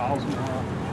thousand mile.